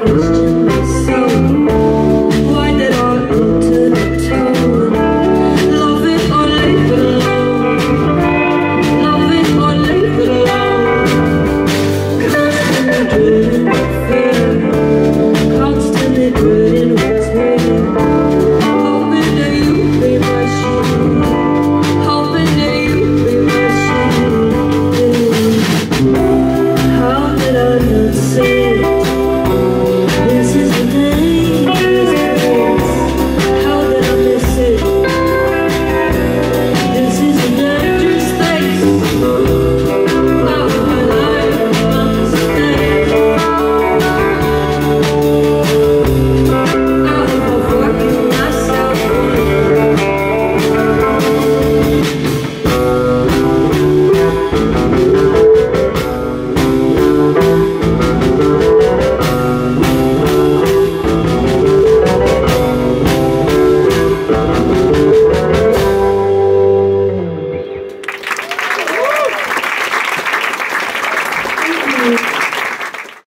Ooh.